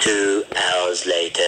Two hours later.